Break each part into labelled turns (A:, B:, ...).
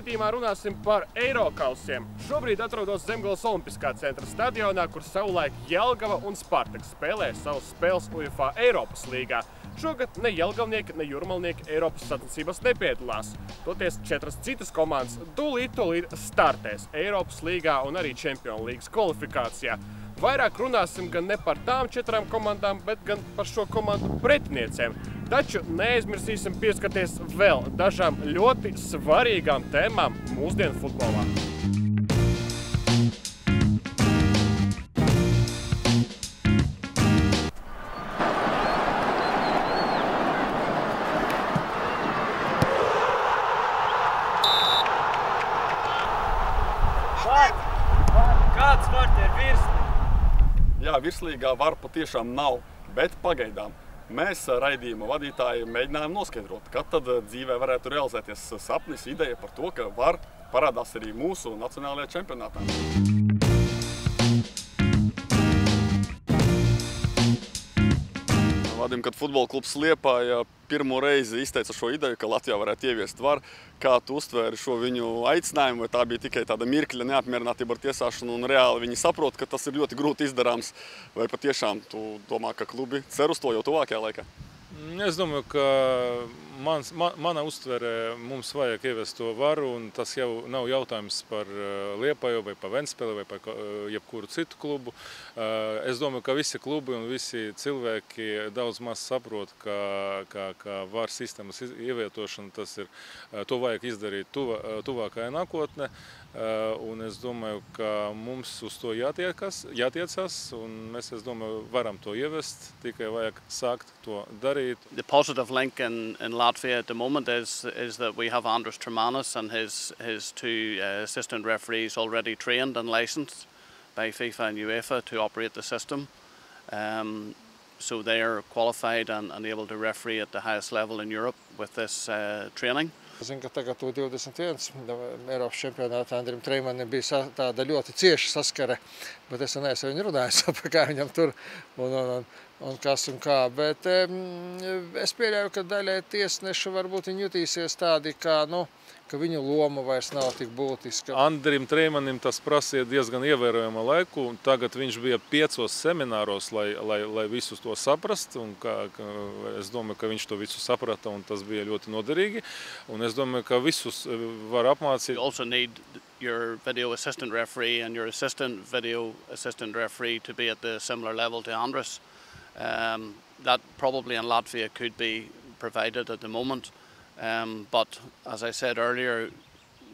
A: Raidījumā runāsim par Eirokausiem. Šobrīd atrodos Zemgales Olimpiskā centra stadionā, kur savulaik Jelgava un Spartaks spēlē savas spēles UEFA Eiropas līgā. Šogad ne Jelgavnieki, ne Jurmalnieki Eiropas sacensībās nepiedalās. Toties četras citas komandas tūlīt tūlīt startēs Eiropas līgā un arī Čempionu līgas kvalifikācijā. Vairāk runāsim gan ne par tām četrām komandām, bet gan par šo komandu pretiniecēm. Taču neaizmirsīsim pieskarties vēl dažām ļoti svarīgām tēmām mūsdienu futbolā.
B: Kāds var te ir virsli?
C: Jā, virslīgā var patiešām nav, bet pagaidām mēs raidījuma vadītāji mēģinājām noskaidrot, kad tad dzīvē varētu realizēties sapnis, ideja par to, ka var parādās arī mūsu nacionālajā čempionātā. Vadim, kad futbola klubs Liepāja pirmo reizi izteica šo ideju, ka Latvijā varētu ieviest varu, kā tu uztvēri šo viņu aicinājumu, vai tā bija tikai tāda mirkļa neapmierinātība ar tiesāšanu, un reāli viņi saprot, ka tas ir ļoti grūti izdarāms, vai patiešām tu domā, ka klubi cer uz to jau tuvākajā laikā?
D: Es domāju, ka mans, man, mana uztvere mums vajag ieviest to varu, un tas jau nav jautājums par Liepāju vai par Ventspili vai par jebkuru citu klubu. Es domāju, ka visi klubi un visi cilvēki daudz maz saprot, ka, ka, ka var sistēmas ievietošana, tas ir, to vajag izdarīt tuva, tuvākajā nākotnē. Un es domāju, ka mums uz to jātiekas, jātiecas, un mēs, es domāju, varam to ievest, tikai vajag sākt to darīt.
E: The positive link in, in Latvia at the moment is is that we have Andrus Tremanis and his his two uh, assistant referees already trained and licensed by FIFA and UEFA to operate the system. Um, so they are qualified and, and able to referee at the highest level in Europe with this uh, training.
F: Zinu, ka tagad U21 Eiropas čempionātā Treimanim bija tāda ļoti cieša saskare, bet es neesmu viņu runājis kā viņam tur un, un, un, un kas un kā. Bet es pieļauju, ka daļai tiesneši varbūt viņi jutīsies tādi, kā, nu, ka viņu loma vairs nav tik būtiska.
D: Andrim Treimanim tas prasīja diezgan ievērojamu laiku. Tagad viņš bija piecos semināros, lai, lai, lai visus to saprast. Un kā, ka es domāju, ka viņš to visu saprata un tas bija ļoti noderīgi. Un es domāju, ka visus var apmācīt.
E: You also need your video assistant referee and your assistant video assistant referee to be at the similar level to Andrus. Um, that probably in Latvia could be provided at the moment. Um, but as I said earlier,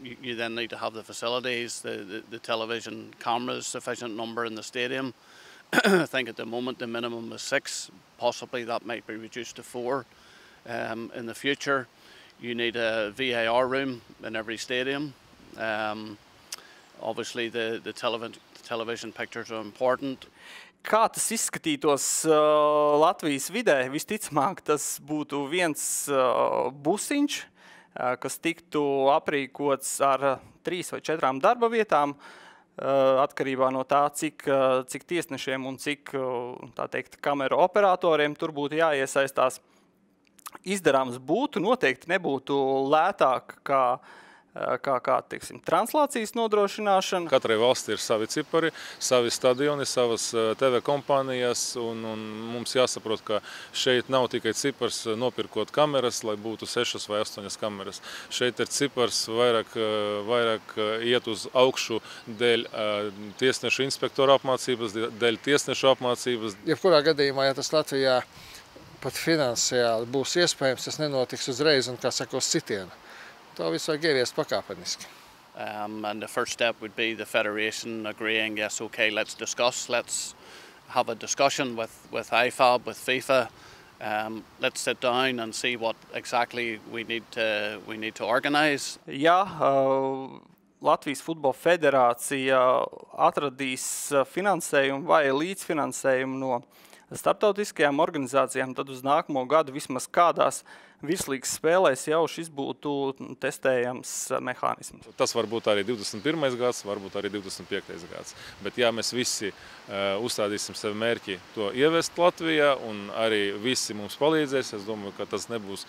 E: you, you then need to have the facilities, the, the, the television cameras, sufficient number in the stadium. I think at the moment the minimum is six. Possibly that might be reduced to four. Um, in the future, you need a VAR room in every stadium. Um, obviously, the, the, the television pictures are important.
B: Kā tas izskatītos uh, Latvijas vidē? Visticamāk, tas būtu viens uh, busiņš, uh, kas tiktu aprīkots ar uh, trīs vai četrām darba vietām, uh, atkarībā no tā, cik, uh, cik tiesnešiem un cik uh, teikt, kameru operatoriem tur būtu jāiesaistās. Izdarāms būtu, noteikti nebūtu lētāk kā kā, kā teiksim, translācijas nodrošināšana.
D: Katrai valstī ir savi cipari, savi stadioni, savas TV kompānijas. Un, un mums jāsaprot, ka šeit nav tikai cipars nopirkot kameras, lai būtu sešas vai astoņas kameras. Šeit ir cipars vairāk, vairāk iet uz augšu dēļ tiesnešu inspektoru apmācības, dēļ tiesnešu apmācības.
F: Jebkurā gadījumā, ja tas Latvijā pat finansiāli būs iespējams, tas nenotiks uzreiz un, kā saka, uz citienu. To visu vajag ieviest pakāpeniski.
E: Um, and the first step would be the federation agreeing, yes, okay, let's discuss, let's have a discussion with, with IFAB, with FIFA. Um, let's sit down and see what exactly we need to, we need to organise.
B: Ja uh, Latvijas Futbola Federācija atradīs finansējumu vai līdzfinansējumu no starptautiskajām organizācijām, tad uz nākamo gadu vismaz kādās virslīgas spēlēs jau šis būtu testējams mehānisms.
D: Tas var būt arī 21. gads, varbūt arī 25. gads. Bet ja mēs visi uh, uzstādīsim sev mērķi to ievest Latvijā un arī visi mums palīdzēs, es domāju, ka tas nebūs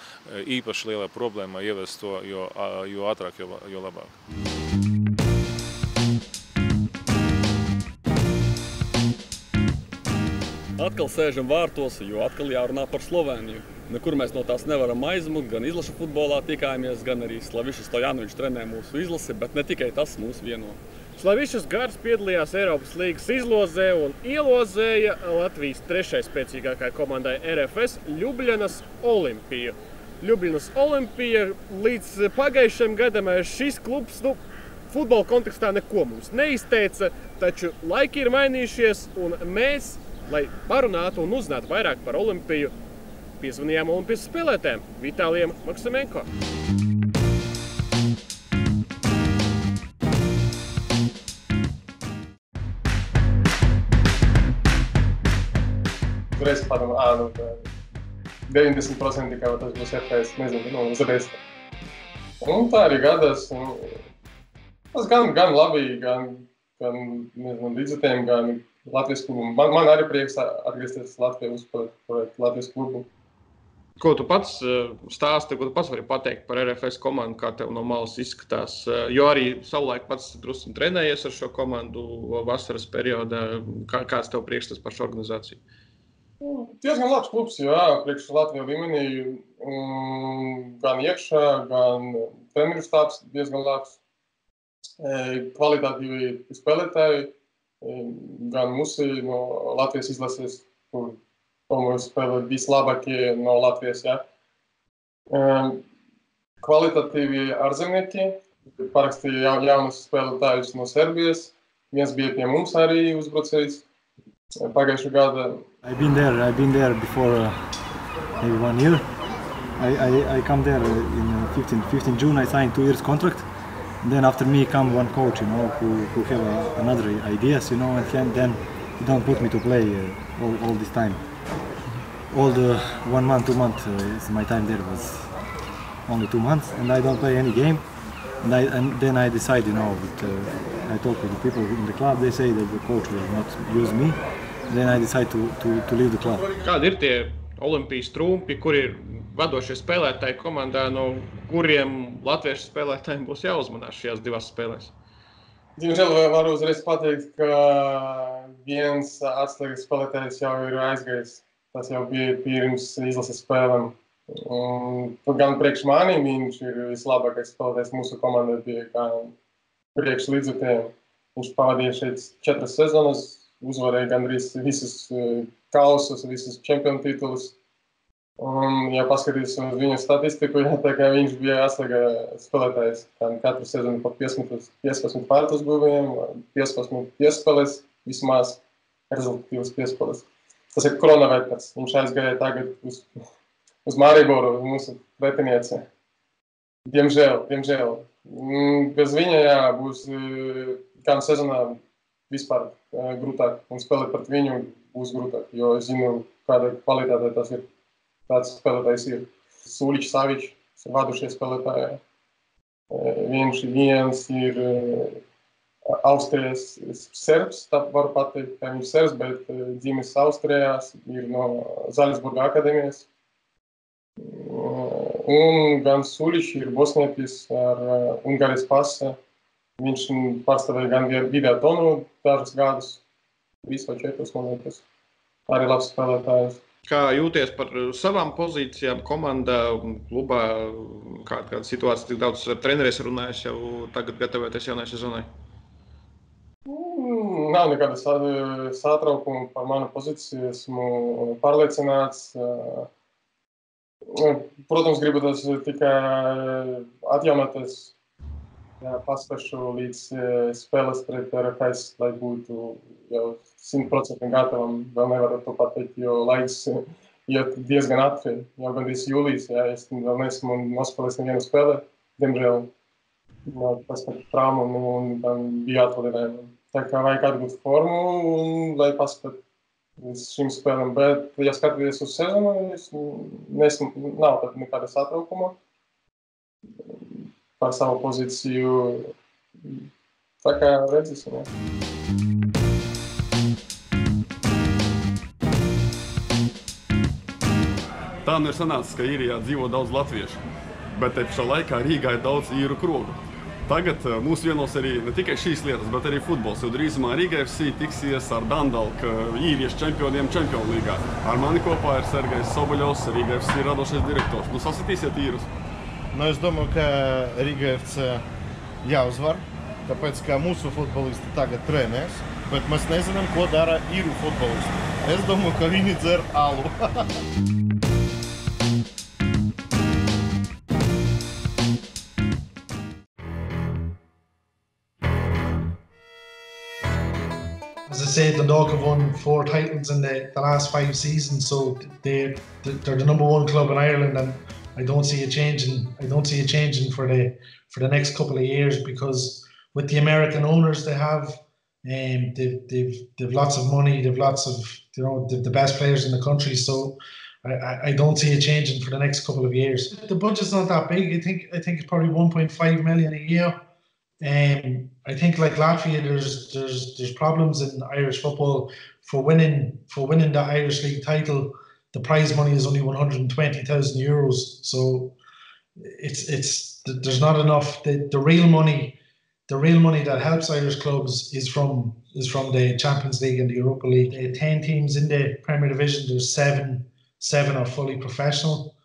D: īpaši liela problēma ievest to, jo, jo ātrāk, jo, jo labāk.
G: Atkal sēžam vārtos, jo atkal jārunā par Sloveniju. Nekur mēs no tās nevaram aizmukt. Gan izlaša futbolā tikāmies, gan arī Slavišs Stojanovičs trenē mūsu izlasi, bet ne tikai tas mūs vieno.
A: Slavišs Gars piedalījās Eiropas līnijas izlozē un ielozēja Latvijas trešais spēcīgākajai komandai RFS Ljubljanas Olimpiju. Ljubljanas Olimpija līdz pagājušajam gadam šis klubs nu, futbola kontekstā neko mums neizteica, taču laiki ir mainījušies un mēs lai parunātu un uzzinātu vairāk par Olimpiju, piezvanījām Olimpijas spēlētājiem Vitālijam Maksimenko.
H: Uzreiz padomā, nu, 90% tikai tas būs FPS, nezinu, nu, uzreiz. Un tā arī gadās. Nu, tas gan, gan labi, gan, gan nezinu, līdzekļiem, gan Latvijas klubu. Man, man arī prieks atgriezties Latvijā, uzspēlēt Latvijas klubu.
A: Ko tu pats eh, stāsti, ko tu pats vari pateikt par RFS komandu, kā tev no malas izskatās? Eh, jo arī savulaik pats drusku trenējies ar šo komandu vasaras periodā. Kā, kāds tev priekšstats par šo organizāciju?
H: Nu, diezgan labs klubs, jā, priekš Latvijas līmenī. Gan iekšā, gan treneru stāsts diezgan labs. Eh, kvalitatīvi spēlētāji gan mūsu no Latvijas izlases, kur domāju, spēlē vislabākie no Latvijas. Ja. Kvalitatīvi ārzemnieki parakstīja ja, jaunus spēlētājus no Serbijas. Viens bija pie mums arī uzbrucējs pagājušā gada.
I: I've been there, I've been there before uh, maybe one year. I, I, I come there in 15, 15 June, I signed two years contract. then after me come one coach, you know, who, who have uh, another ideas, you know, and can, then he don't put me to play uh, all, all this time. All the one month, two month uh, is my time there was only two months, and I don't play any game. And, I, and then I decide, you know, that, uh, I talk with the people in the club. They say that the coach will not use me. Then I decide to, to, to leave the club.
A: Kādi ir tie Olimpijas trumpi, kur ir vadošie spēlētāji komandā, no kuriem latviešu spēlētājiem būs jāuzmanās šajās divās spēlēs?
H: Diemžēl varu uzreiz pateikt, ka viens atslēgas spēlētājs jau ir aizgājis. Tas jau bija pirms izlases spēlēm. Un, gan priekš manim viņš ir vislabākais spēlētājs mūsu komandai, bija gan priekš līdzekļiem. Viņš pavadīja šeit četras sezonas, uzvarēja gandrīz visus eh, kausus, visus čempionu titulus. Un, ja paskatīties uz viņa statistiku, kā viņš bija aslēga spēlētājs. Katru sezonu pa 15, 15 pārtus guvējiem, 15 piespēles, vismaz rezultatīvas piespēles. Tas ir koronavēters. Viņš aizgāja tagad uz, uz Māriboru, mūsu pretinieci. Diemžēl, diemžēl. Mm, bez viņa, jā, būs kāda sezonā vispār grūtāk. Un spēlēt pret viņu būs grūtāk, jo es zinu, kāda kvalitāte tas ir tāds spēlētājs ir Sūļiņš, Savičs, vadošie spēlētāji. Viņš viens ir Austrijas serbs, tā var pateikt, ka viņš ir serbs, bet dzimis Austrijā, ir no Zaļsburga akadēmijas. Un gan Sūļiņš ir bosnietis ar Ungārijas pasi. Viņš pārstāvēja gan video tonu dažus gadus, visu četrus, man liekas. Arī labs spēlētājs.
A: Kā jūties par savām pozīcijām, komandā klubā? Kāda, kāda situācija, cik daudz ar treneriem runājis jau tagad, gatavoties jaunai sezonai?
H: Nav nekāda satraukuma par manu pozīciju. Esmu pārliecināts. Protams, gribu tas tikai atjaunoties. Paspēšu līdz spēles pret RFS, lai būtu jau simtprocentīgi gatavam. Vēl nevaru to pateikt, jo laiks iet diezgan ātri. Jau gandrīz jūlijas, ja es vēl neesmu nospēlējis nevienu spēli, diemžēl. Tas par traumu un, un bija atvaļinājumi. Tā kā vajag atgūt formu un lai paspēt līdz šim spēlēm. Bet, ja skatāties uz sezonu, es nesmu, nav nekāda satraukuma par savu pozīciju. Tā kā redzēsim. Ja.
C: Tā nu ir sanācis, ka īrijā dzīvo daudz latviešu, bet te pašā laikā Rīgā ir daudz īru krogu. Tagad uh, mūs vienos arī ne tikai šīs lietas, bet arī futbols. Jo drīzumā Rīgā FC tiksies ar Dandalku īriešu čempioniem Čempionu līgā. Ar mani kopā ir Sergejs Soboļovs, Rīgā FC radošais direktors. Nu, sasitīsiet īrus.
J: Nu, es domāju, ka Rīgā FC jāuzvar, tāpēc ka mūsu futbolisti tagad trenēs, bet mēs nezinām, ko dara īru futbolisti. Es domāju, ka viņi dzer alu.
K: said, Dundalk have won four titles in the, the last five seasons, so they they're the number one club in Ireland, and I don't see it changing. I don't see it changing for the for the next couple of years because with the American owners they have, um, they've they've they've lots of money, they've lots of you know the, the best players in the country, so. I, I don't see it changing for the next couple of years. The budget's not that big. I think I think it's probably 1.5 million a year. Um, I think like Latvia, there's there's there's problems in Irish football for winning for winning the Irish league title. The prize money is only 120,000 euros, so it's it's there's not enough. The, the real money, the real money that helps Irish clubs is from is from the Champions League and the Europa League. Are ten teams in the Premier Division. There's seven seven are fully professional.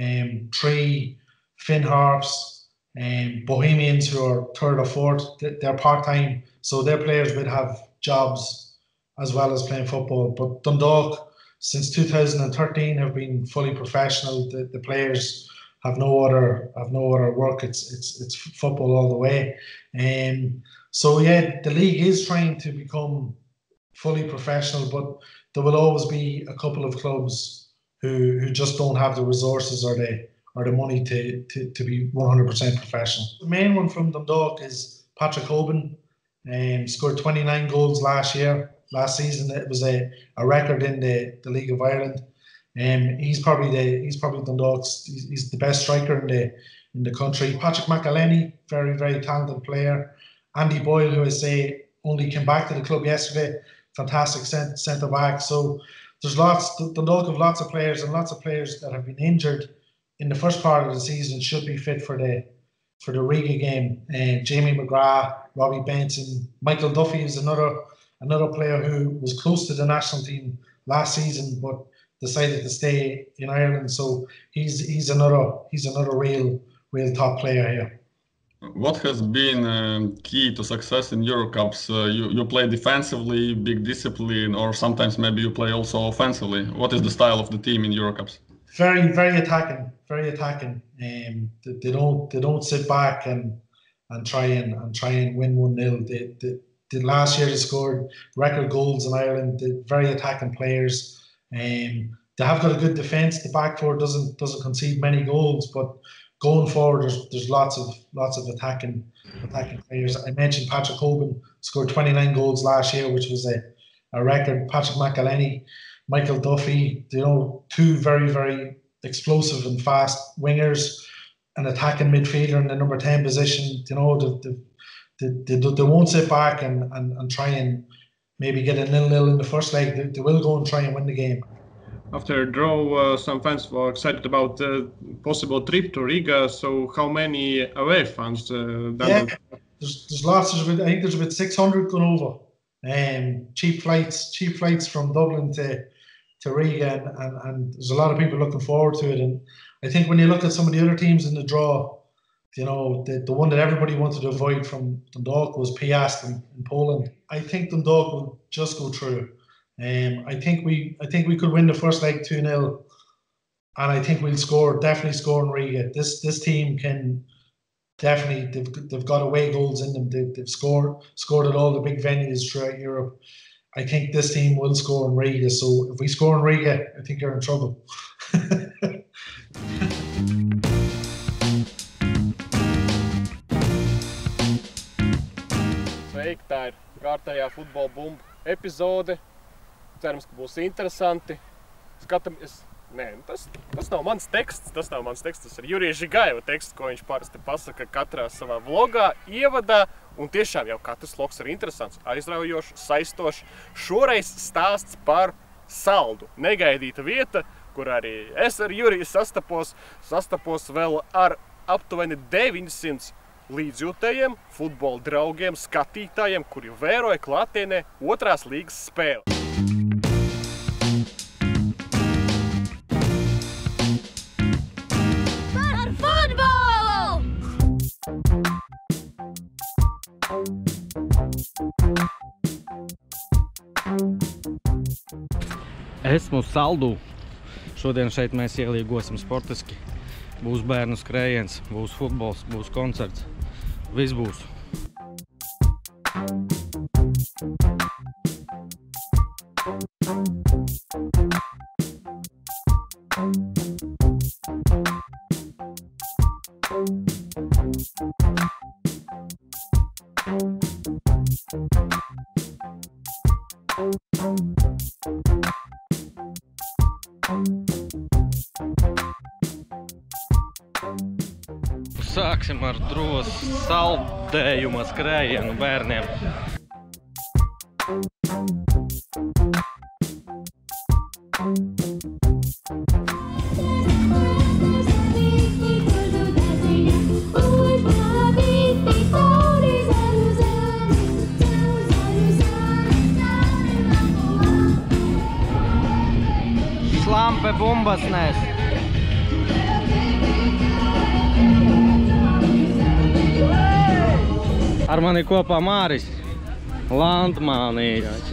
K: Um, three Finn Harps, um, Bohemians who are third or fourth, they're part time, so their players would have jobs as well as playing football. But Dundalk, since 2013, have been fully professional. The, the players have no other have no other work. It's it's it's football all the way. Um, so yeah, the league is trying to become fully professional, but there will always be a couple of clubs who who just don't have the resources or the or the money to, to, to be 100% professional. The main one from Dundalk is Patrick Hoban, um, scored 29 goals last year, last season. It was a, a record in the, the League of Ireland. Um, he's probably the he's probably Dundalk's he's, he's the best striker in the in the country. Patrick McElhenney, very very talented player. Andy Boyle, who I say only came back to the club yesterday, fantastic centre back. So there's lots Dundalk have lots of players and lots of players that have been injured in the first part of the season should be fit for the for the Riga game. Uh, Jamie McGrath, Robbie Benson, Michael Duffy is another another player who was close to the national team last season, but decided to stay in Ireland. So he's he's another he's another real real top player here.
C: What has been um, key to success in Eurocups? Uh, you, you play defensively, big discipline, or sometimes maybe you play also offensively. What is the style of the team in Eurocups?
K: Very, very attacking, very attacking. Um, they, they don't they don't sit back and and try and, and try and win one 0 they, they, they, last year they scored record goals in Ireland. They're very attacking players. Um, they have got a good defence. The back four doesn't doesn't concede many goals, but going forward, there's there's lots of lots of attacking attacking players. I mentioned Patrick Hoban scored 29 goals last year, which was a, a record. Patrick McElhenney, Michael Duffy, you know, two very very explosive and fast wingers, an attacking midfielder in the number 10 position. You know, they, they, they, they won't sit back and, and, and try and maybe get a nil nil in the first leg. They, they will go and try and win the game.
A: After a draw, uh, some fans were excited about the possible trip to Riga. So, how many away fans? Uh,
K: yeah, there's, there's lots. There's about, I think there's about 600 going over. Um, cheap flights, cheap flights from Dublin to to Riga, and, and, there's a lot of people looking forward to it. And I think when you look at some of the other teams in the draw, you know, the, the one that everybody wanted to avoid from Dundalk was Piast in, in Poland. I think Dundalk will just go through. Um, I think we I think we could win the first leg 2 0 and I think we'll score definitely score in Riga. This this team can definitely they've, they've got away goals in them. They've, they've scored scored at all the big venues throughout Europe. I think this team will score in Riga. So if we score in Riga, I think you're in trouble.
A: Sveiki, tā ir kārtējā futbola bumba epizode. cerams, ka būs interesanti. Skatāmies. Nē, nu tas, tas nav mans teksts. Tas nav mans teksts. Tas ir Jurijs Žigaiva teksts, ko viņš parasti pasaka katrā savā vlogā, ievadā. Un tiešām jau katrs loks ir interesants, aizraujošs, saistošs. Šoreiz stāsts par saldu. Negaidīta vieta, kur arī es ar Juriju sastapos, sastapos vēl ar aptuveni 900 līdzjūtējiem, futbola draugiem, skatītājiem, kuri vēroja klātienē otrās līgas spēli.
L: Esmu saldū. Šodien šeit mēs ielīgosim sportiski. Būs bērnu skrējiens, būs futbols, būs koncerts. Viss būs. Drosku saldējuma skrējienu bērniem. Ar mani kopā Māris Landmānījač.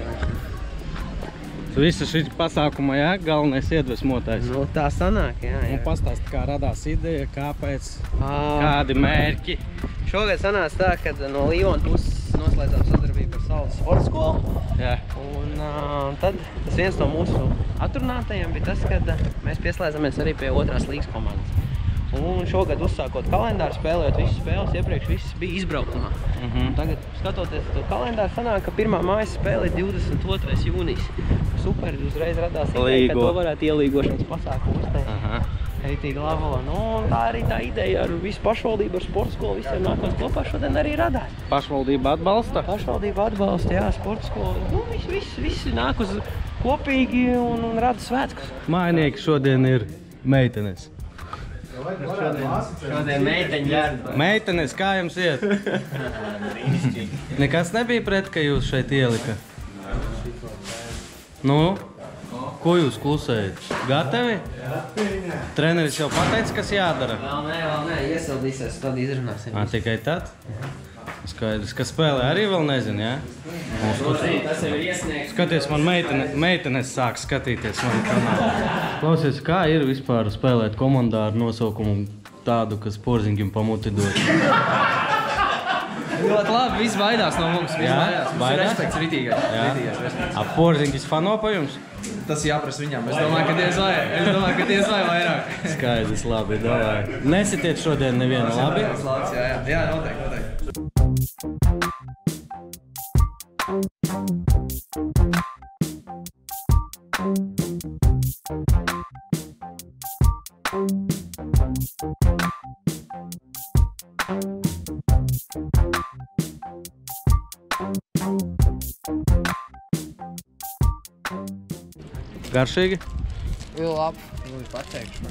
L: Visu šī pasākuma, jā, galvenais iedvesmotājs.
M: Nu, tā sanāk, jā, jā.
L: Un pastāst, kā radās ideja, kāpēc, kādi mērķi.
M: Šogad sanāca tā, ka no Līvona puses noslēdzām sadarbību ar Saules sporta skolu.
L: Jā.
M: Un uh, tad tas viens no mūsu atrunātajiem bija tas, ka mēs pieslēdzamies arī pie otrās līgas komandas. Un šogad uzsākot kalendāru, spēlējot visas spēles, iepriekš viss bija izbraukumā.
L: Mm -hmm.
M: Tagad, skatoties to kalendāru, sanāk, ka pirmā mājas spēle ir 22. jūnijas. Super, uzreiz radās ideja, ka to varētu ielīgošanas pasākumu uzteikt.
L: Aha.
M: Eitīgi labo. Nu, tā arī tā ideja ar visu pašvaldību, ar sporta skolu, visiem nākot kopā šodien arī radās.
L: Pašvaldība atbalsta?
M: Pašvaldība atbalsta, jā, sporta skolu. Nu, viss, viss, viss nāk uz kopīgi un, un rada svētkus.
L: Mājnieki šodien ir meitenes.
M: Šodien meiteņi ģērba.
L: Meitenes, kā jums iet? Nekas nebija pret, ka jūs šeit ielika? Nu, ko jūs klusējat? Gatavi? Treneris jau pateica, kas jādara.
M: Vēl nē, vēl nē, iesildīsies, tad izrunāsim.
L: Ā, tikai tad? Skaidrs, ka spēlē arī vēl nezinu, jā?
M: Tas jau ir iesniegts.
L: Skaties, man meitene, meitenes sāk skatīties manu kanālu. Klausies, kā ir vispār spēlēt komandā ar nosaukumu tādu, kas porziņģim pamuti dod?
N: Ļoti labi, viss baidās no mums. Viss
L: Jā,
N: baidās. Mums ir
L: baidās?
N: respekts ritīgais.
L: Jā.
N: ritīgais respekts.
L: Ap porziņģis fano pa jums?
N: Tas jāprasa viņam. Es domāju, ka diez vai. Es domāju, ka diez vai vairāk.
L: Skaidrs, labi, davai. Nesitiet šodien nevienu, labi?
N: Labs, jā, jā, jā, noteikti, noteikti.
L: Garšīgi?
N: Ir labi. Lūdzu, pateikšu.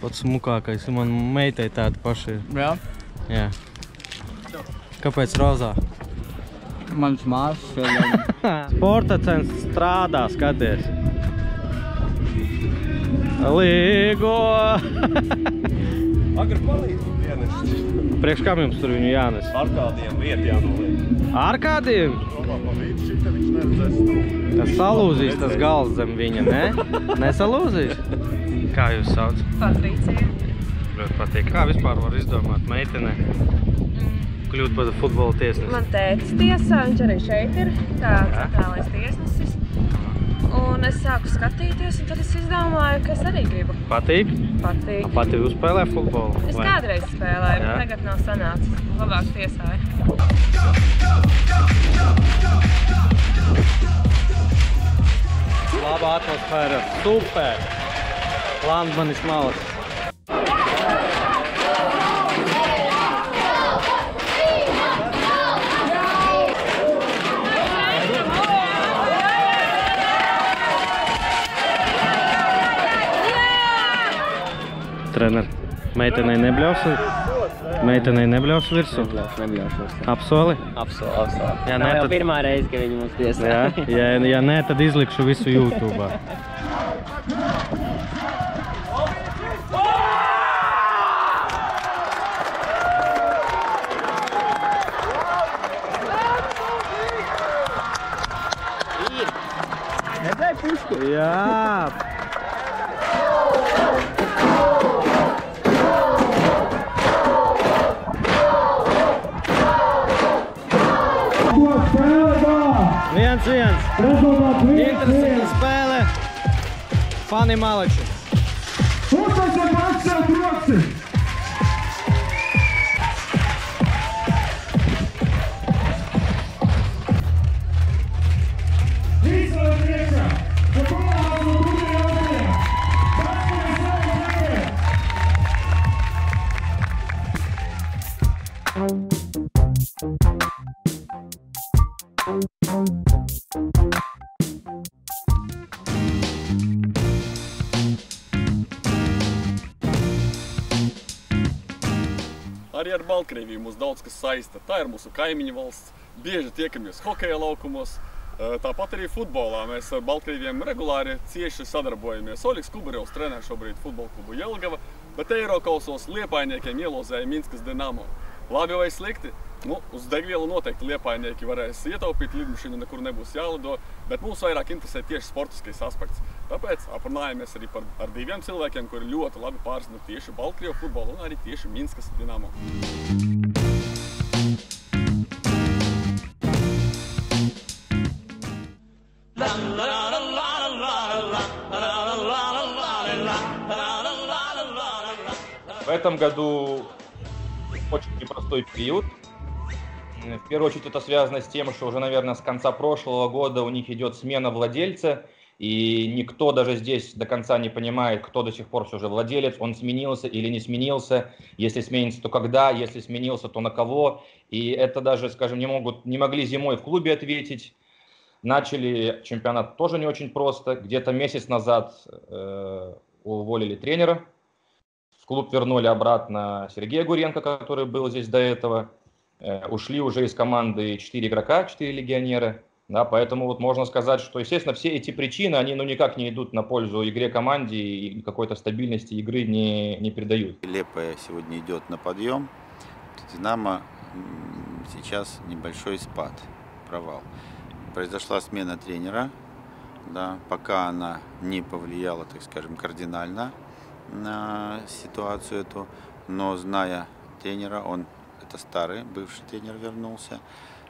L: Pats smukākais, man meitai tādi paši ir.
N: Jā?
L: Jā. Kāpēc rozā?
N: Mans māsas šodien.
L: Sporta centrs strādā, skaties. Līgo!
O: Agri palīdz dienesti.
L: Priekš kam jums tur viņu jānes?
O: Ar kādiem viet jānoliek.
L: Ar kādiem?
O: Domā pa vidu šita viņš neredzēs.
L: Tas salūzīs tas gals zem viņa, ne? Nesalūzīs? Kā jūs sauc?
P: Patricija.
L: Ļoti patīk. Kā vispār var izdomāt meitene kļūt par futbola tiesnesi?
P: Man tētis tiesā, viņš arī šeit ir, kā centrālais tiesnesis. Un es sāku skatīties, un tad es izdomāju, ka es arī gribu.
L: Patīk?
P: Patīk.
L: Pati uzspēlē futbolu?
P: Es
L: vai?
P: kādreiz spēlēju, bet tagad nav sanācis. Labāk tiesāju.
L: Laba atmosfēra, super! Landmanis malas. Trener, meitenei nebļaus, meitenei nebļaus virsū?
M: Nebļaus, nebļaus virsū.
L: Apsoli?
M: Apsolu.
L: Ja
M: Nav
L: nē,
M: jau
L: tad-
M: pirmā reize, ka viņi mums tiesā.
L: Jā, ja, ja nē, tad izlikšu visu YouTube. Ivane Malačić. Utakmica
C: Arī ar Baltkrieviju mūs daudz kas saista. Tā ir mūsu kaimiņu valsts. Bieži tiekamies hokeja laukumos. Tāpat arī futbolā mēs ar Baltkrieviem regulāri cieši sadarbojamies. Oļegs Kubarevs trenē šobrīd futbola klubu Jelgava, bet Eirokausos liepainiekiem ielozēja Minskas Dinamo. Labi vai slikti? Nu, uz degvielu noteikti liepainieki varēs ietaupīt, lidmašīnu nekur nebūs jālido, bet mūs vairāk interesē tieši sportiskais aspekts. Tāpēc aprunājamies arī par, ar diviem cilvēkiem, kuri ļoti labi pārzina tieši Baltkrievu futbolu un arī tieši Minskas Dinamo.
Q: В этом году очень непростой период. В первую очередь это связано с тем, что уже, наверное, с конца прошлого года у них идет смена владельца, и никто даже здесь до конца не понимает, кто до сих пор все же владелец, он сменился или не сменился, если сменится, то когда, если сменился, то на кого. И это даже, скажем, не, могут, не могли зимой в клубе ответить. Начали чемпионат тоже не очень просто. Где-то месяц назад э, уволили тренера, в клуб вернули обратно Сергея Гуренко, который был здесь до этого. Э, ушли уже из команды 4 игрока, 4 легионера. Да, поэтому вот можно сказать, что, естественно, все эти причины, они ну, никак не идут на пользу игре команде и какой-то стабильности игры не, не придают.
R: Лепая сегодня идет на подъем. Динамо сейчас небольшой спад, провал. Произошла смена тренера, да, пока она не повлияла, так скажем, кардинально на ситуацию эту, но зная тренера, он это старый, бывший тренер вернулся,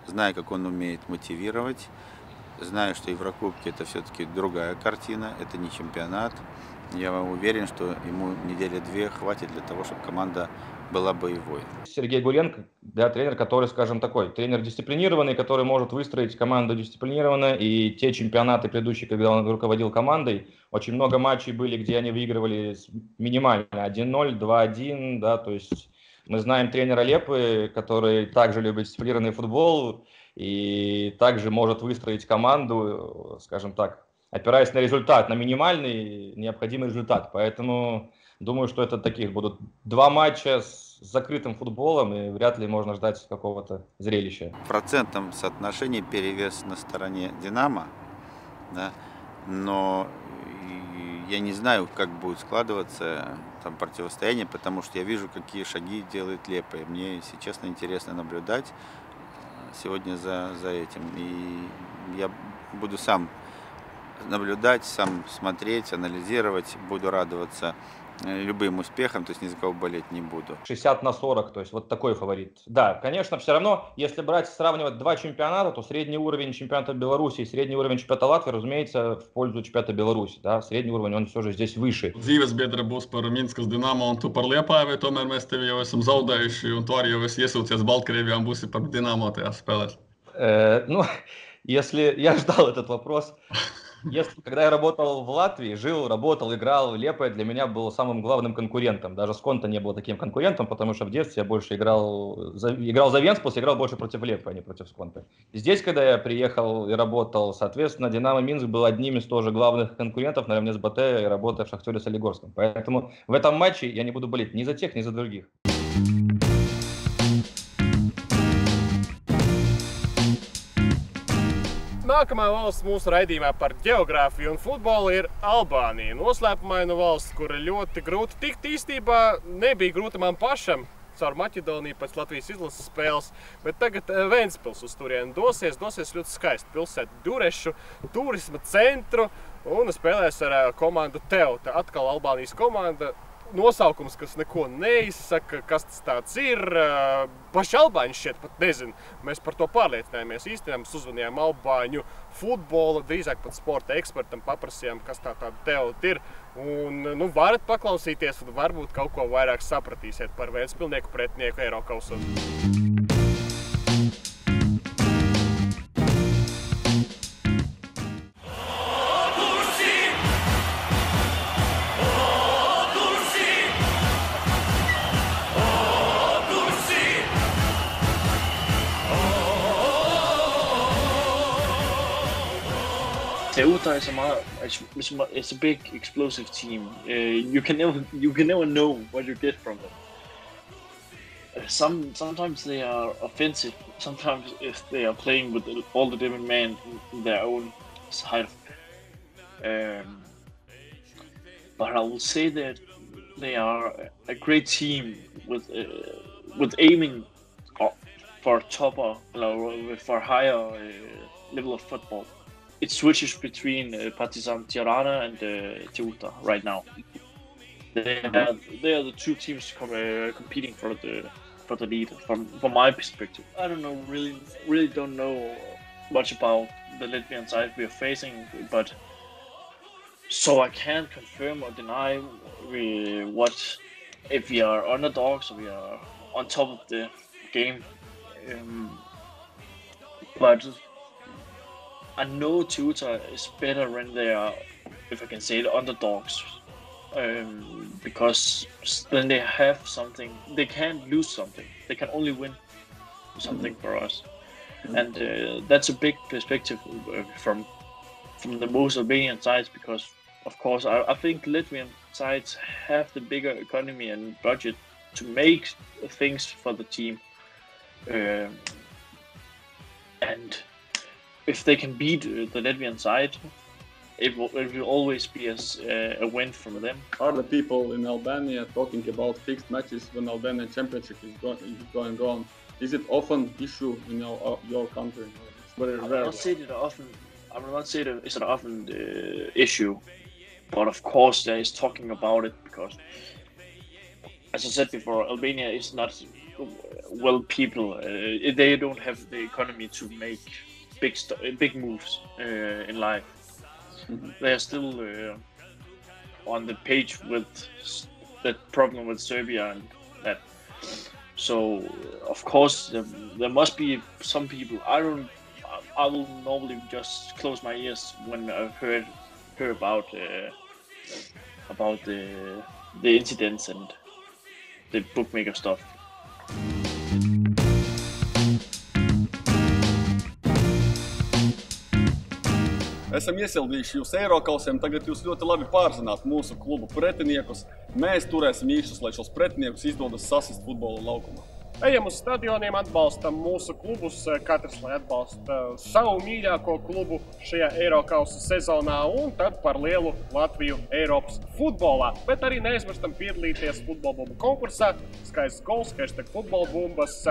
R: зная, как он умеет мотивировать, зная, что Еврокубки это все-таки другая картина, это не чемпионат. Я уверен, что ему недели две хватит для того, чтобы команда была боевой.
Q: Сергей Гуренко, да, тренер, который, скажем, такой, тренер дисциплинированный, который может выстроить команду дисциплинированно, и те чемпионаты предыдущие, когда он руководил командой, очень много матчей были, где они выигрывали минимально 1-0, 2-1, да, то есть мы знаем тренера Лепы, который также любит дисциплинированный футбол и также может выстроить команду, скажем так, опираясь на результат, на минимальный необходимый результат. Поэтому думаю, что это таких будут два матча с закрытым футболом, и вряд ли можно ждать какого-то зрелища.
R: В процентном соотношении перевес на стороне Динамо, да, но я не знаю, как будет складываться там противостояние, потому что я вижу, какие шаги делает Лепа. И мне, если честно, интересно наблюдать сегодня за, за этим. И я буду сам наблюдать, сам смотреть, анализировать, буду радоваться э, любым успехам, то есть ни за кого болеть не буду.
Q: 60 на 40, то есть вот такой фаворит. Да, конечно, все равно, если брать, сравнивать два чемпионата, то средний уровень чемпионата Беларуси и средний уровень чемпионата Латвии, разумеется, в пользу чемпионата Беларуси. Да? Средний уровень, он все же здесь выше.
C: Dzīves biedra būs par Minskas Dienāmo un tu par Liepāju, vai tomēr mēs tevi jau esam zaudējuši un tu arī jau esi iesūcies Baltkrievijā un būsi par Dienāmo tajās spēlēs?
Q: Э, ну, если я ждал этот вопрос, Если, когда я работал в Латвии, жил, работал, играл, Лепая для меня был самым главным конкурентом. Даже с Конта не был таким конкурентом, потому что в детстве я больше играл за, играл за Венспилс, играл больше против Лепы, а не против Сконта. Здесь, когда я приехал и работал, соответственно, Динамо Минск был одним из тоже главных конкурентов наравне с БТ и работая в Шахтере Солигорском. Поэтому в этом матче я не буду болеть ни за тех, ни за других.
A: Nākamā valsts mūsu raidījumā par geogrāfiju un futbolu ir Albānija. Noslēpumaina valsts, kura ļoti grūti tikt īstenībā, nebija grūti man pašam. Caur Maķedoniju pēc Latvijas izlases spēles, bet tagad eh, Vēnspils uz turieni dosies. Dosies ļoti skaisti pilsētu, Durešu, turisma centru un spēlēs ar eh, komandu Teuta. Atkal Albānijas komanda nosaukums, kas neko neizsaka, kas tas ir. Paši albāņi šeit pat nezina. Mēs par to pārliecinājāmies. Īstenībā mēs uzvanījām albāņu futbola, drīzāk pat sporta ekspertam, paprasījām, kas tā tāda teorija ir. Un, nu, varat paklausīties, un varbūt kaut ko vairāk sapratīsiet par Vēnspilnieku pretinieku Eiropausos.
S: A it's, a big explosive team. Uh, you can never you can never know what you get from them. Uh, some sometimes they are offensive. Sometimes if they are playing with all the different men in their own side. Um, but I will say that they are a great team with uh, with aiming for top or for higher uh, level of football it switches between uh, Partizan Tirana and uh, Teuta right now. They are, they are the two teams com- uh, competing for the for the lead from from my perspective. I don't know really really don't know much about the Latvian side we are facing, but so I can't confirm or deny we, what if we are underdogs or we are on top of the game. Um, but I know Tutor is better when they are, if I can say it, underdogs. Um, because then they have something, they can't lose something. They can only win something for us. And uh, that's a big perspective uh, from from the most Albanian sides because, of course, I, I think Latvian sides have the bigger economy and budget to make things for the team. Um, and if they can beat uh, the Latvian side, it will, it will always be a, uh, a win from them.
G: Are the people in Albania talking about fixed matches when Albanian championship is, go- is going on? Is it often issue in your, uh, your country? It's very
S: I will not say that often. I will not say that it's an often uh, issue, but of course there is talking about it because, as I said before, Albania is not well people. Uh, they don't have the economy to make big st- big moves uh, in life. They are still uh, on the page with that problem with Serbia and that. So of course there, there must be some people. I don't. I I will normally just close my ears when I've heard hear about uh, about the the incidents and the bookmaker stuff.
C: Esam iesildījuši jūs Eiropausiem, tagad jūs ļoti labi pārzināt mūsu klubu pretiniekus. Mēs turēsim īšus, lai šos pretiniekus izdodas sasist futbola laukumā.
A: Ejam uz stadioniem, atbalstam mūsu klubus. Katrs lai atbalsta savu mīļāko klubu šajā Eiropas sezonā un tad par lielu Latviju Eiropas futbolā. Bet arī neaizmirstam piedalīties futbola bumbu konkursā. Skaists gols, hashtag futbola bumbas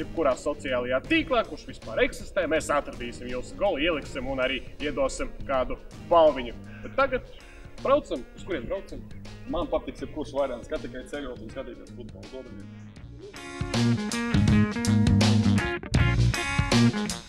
A: jebkurā sociālajā tīklā, kurš vispār eksistē, mēs atradīsim jūsu golu, ieliksim un arī iedosim kādu balviņu. Bet tagad braucam, uz kuriem braucam?
C: Man patiks jebkurš variants, kā tikai ceļot un skatīties futbolu. Dodamies!
T: Thank you.